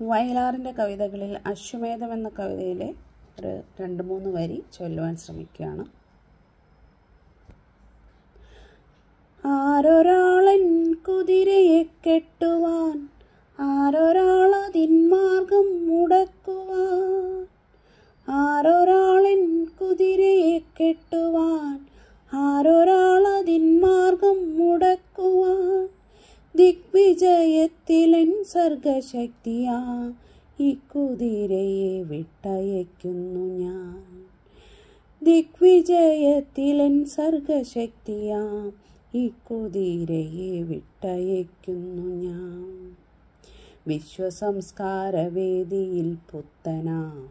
വയലാറിന്റെ കവിതകളിൽ അശ്വമേധം എന്ന കവിതയിലെ ഒരു രണ്ട് മൂന്ന് വരി ചൊല്ലുവാൻ ശ്രമിക്കുകയാണ്. ആരൊരാളൻ കുതിരയെ കെട്ടുവാൻ ആരൊരാളതിൻ മാർഗം മുടക്കുവാൻ ആരൊരാളൻ കുതിരയെ കെട്ടുവാൻ ദിഗ്വിജയത്തിലൻ സർഗശക്തിയാ ഈ കുതിരയെ വിട്ടയക്കുന്നു ഞാൻ. ദിഗ്വിജയത്തിലൻ സർഗശക്തിയാ ഈ കുതിരയെ വിട്ടയക്കുന്നു ഞാൻ. വിശ്വസംസ്കാരവേദിയിൽ പുത്തനാം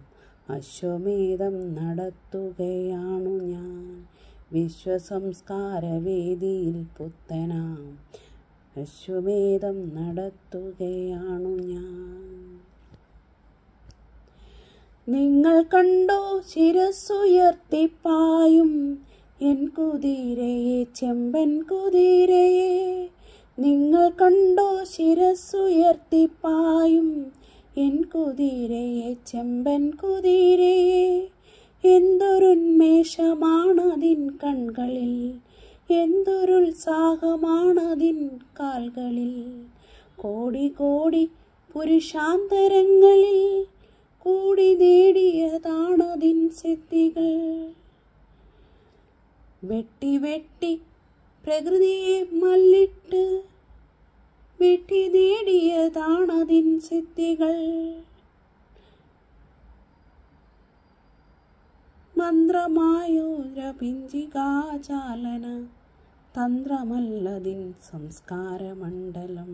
അശ്വമേധം നടത്തുകയാണു ഞാൻ. വിശ്വസംസ്കാരവേദിയിൽ പുത്തനാം അശ്വമേധം നടത്തുകയാണു ഞാൻ. നിങ്ങൾ കണ്ടോ ശിരസുയർത്തിപ്പായും എൻ കുതിരയെ ചെമ്പൻ കുതിരയെ. നിങ്ങൾ കണ്ടോ ശിരസുയർത്തിപ്പായും എൻ കുതിരയെ ചെമ്പൻ കുതിരയെ. എന്തൊരുന്മേഷമാണതിൻ കൺകളിൽ എന്തൊരുത്സാഹമാണതിൻ കാൽകളിൽ. കോടി കോടി പുരുഷാന്തരങ്ങളിൽ കൂടി നേടിയതാണതിൻ സിദ്ധികൾ. വെട്ടി വെട്ടി പ്രകൃതിയെ മല്ലിട്ട് വെട്ടി നേടിയതാണതിൻ സിദ്ധികൾ. മന്ത്രമായോരപിഞ്ചികാചാലന തന്ത്രമല്ലതിൻ സംസ്കാരമണ്ഡലം.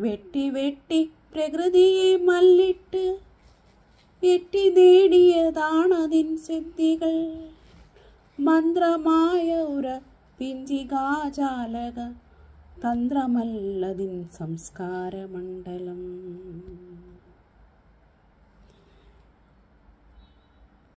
വെട്ടി വെട്ടി പ്രകൃതിയെ മല്ലിട്ട് വെട്ടി നേടിയതാണതിൻ സിദ്ധികൾ. മന്ത്രമായ ഉര പിഞ്ചികാചാലക തന്ത്രമല്ലതിൻ സംസ്കാരമണ്ഡലം.